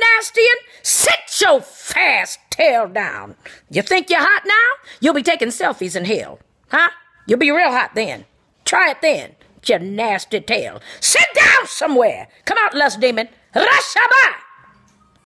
Nastian, sit your fast tail down. You think you're hot now? You'll be taking selfies in hell. Huh? You'll be real hot then. Try it then, your nasty tail. Sit down somewhere. Come out, lust demon. Rashabah!